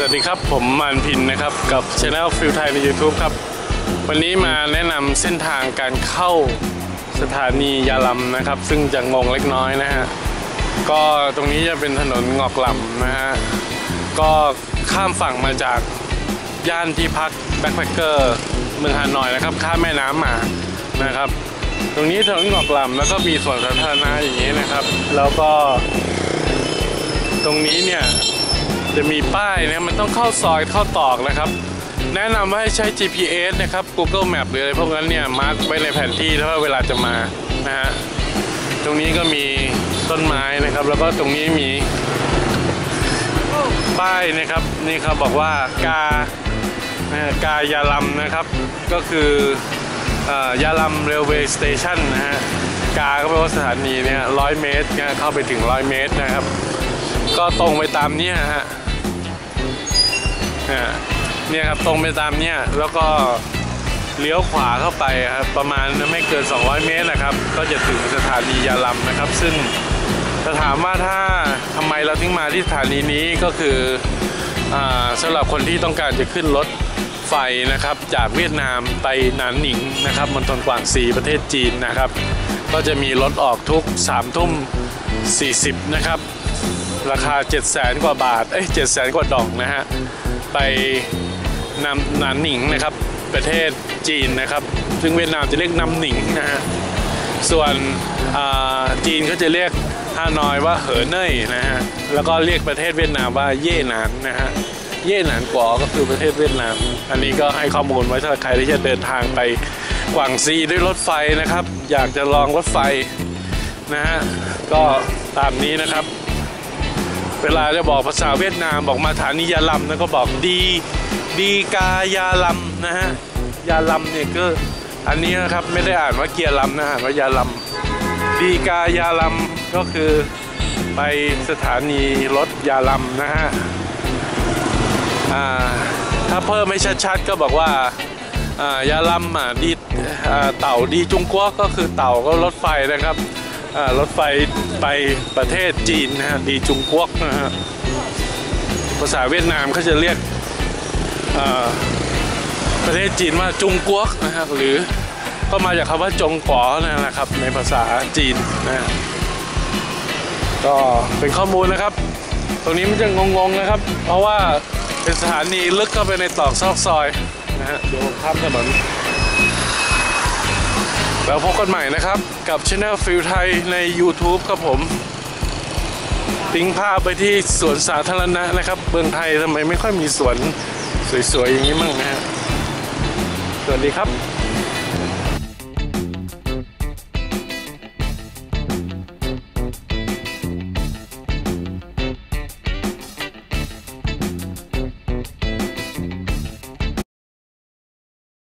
สวัสดีครับ ผมมานพินนะครับ กับช anel ฟิลไทยใน YouTube ครับ วันนี้มาแนะนำเส้นทางการเข้าสถานียาลัมนะครับ ซึ่งจะงงเล็กน้อยนะฮะ ก็ตรงนี้จะเป็นถนนงอกลำนะฮะ ก็ข้ามฝั่งมาจากย่านที่พัก backpacker เมืองฮานอยนะครับ ข้ามแม่น้ำมานะครับ ตรงนี้ถนนงอกลำแล้วก็มีสวนสาธารณะอย่างนี้นะครับ แล้วก็ตรงนี้เนี่ย จะมีป้ายนะมันต้องเข้าซอยเข้าตอกนะครับ แนะนำว่าให้ใช้ GPS นะครับ Google Map หรืออะไรพวกนั้นเนี่ยมาร์กไว้ในแผนที่ถ้าเวลาจะมานะฮะตรงนี้ก็มีต้นไม้นะครับ แล้วก็ตรงนี้มีป้ายนะครับนี่เขาบอกว่ากากายาลัมนะครับ ก็คืออยาลัม railway station นะฮะ ga ก็แปลว่าสถานีเนี่ยร้อยเมตรเนี่ยเข้าไปถึงร้อยเมตรนะครับ ก็ตรงไปตามนี้ฮะ เนี่ยครับตรงไปตามเนี้ยแล้วก็เลี้ยวขวาเข้าไปครับประมาณไม่เกิน 200 เมตรนะครับ ก็จะถึงสถานียาลัมนะครับ ซึ่งจะถามว่าถ้าทำไมเราถึงมาที่สถานีนี้ก็คืออาสำหรับคนที่ต้องการจะขึ้นรถไฟนะครับ จากเวียดนามไปหนานหนิงนะครับมณฑลกวางซีประเทศจีนนะครับ ก็จะมีรถออกทุก3ทุ่ม40 นะครับ ราคา 7 0 0แสนกว่าบาทเอ้ย7 0 0แสนกว่าดองนะฮะ ไปนำหนานหนิงนะครับ ประเทศจีนนะครับ ซึ่งเวียดนามจะเรียกนำหนิงนะฮะ ส่วนอ่าจีนเขาจะเรียกฮานอยว่าเหอเน่ยนะฮะ แล้วก็เรียกประเทศเวียดนามว่าเย่หนานนะฮะ เย่หนานกวอก็คือประเทศเวียดนาม อันนี้ก็ให้ข้อมูลไว้ถ้าใครที่จะเดินทางไปกวางซีด้วยรถไฟนะครับ อยากจะลองรถไฟนะฮะ ก็ตามนี้นะครับ เวลาจะบอกภาษาเวียดนามบอกมาฐานียาลัมนะก็บอกดีดีกายาลัมนะฮะยาลัมเนี่ยก็อันนี้นะครับไม่ได้อ่านว่าเกียร์ลัมนะอ่านว่ายาลัมดีกายาลัมก็คือไปสถานีรถยาลัมนะฮะถ้าเพิ่มไม่ชัดๆก็บอกว่าอ่ายาลัมอะดีเต่าดีจุงกัวก็คือเต่าก็รถไฟนะครับ รถไฟไปประเทศจีนนะฮะดีจุงกวกนะฮะภาษาเวียดนามเขาจะเรียกประเทศจีนว่าจุงกวกนะฮะหรือก็มาจากคำว่าจงป๋อนะครับ ในภาษาจีนนะฮะก็เป็นข้อมูลนะครับ ตรงนี้มันจะงงๆนะครับ เพราะว่าเป็นสถานีลึกเข้าไปในตรอกซอกซอยนะฮะเดี๋ยวข้ามถนน แล้วพบกันใหม่นะครับกับช anel ฟิลไทยใน YouTube ครับผมทิ้งภาพไปที่สวนสาธารณะนะครับเมืองไทยทำไมไม่ค่อยมีสวนสวยๆอย่างนี้มั่งนะฮะสวัสดีครับ